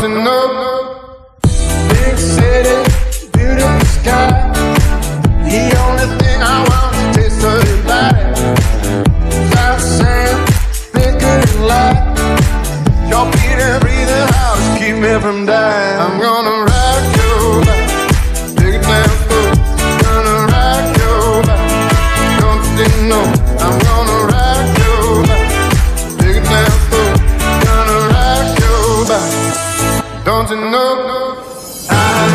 mountain up. Big city, beautiful sky. The only thing I want is taste of your body. Flat sand, liquor and light. Your beat and breathing house keep me from dying. I'm gonna rock your life, big damn fool. Gonna rock your life. Don't think no, I'm gonna. mountain up. I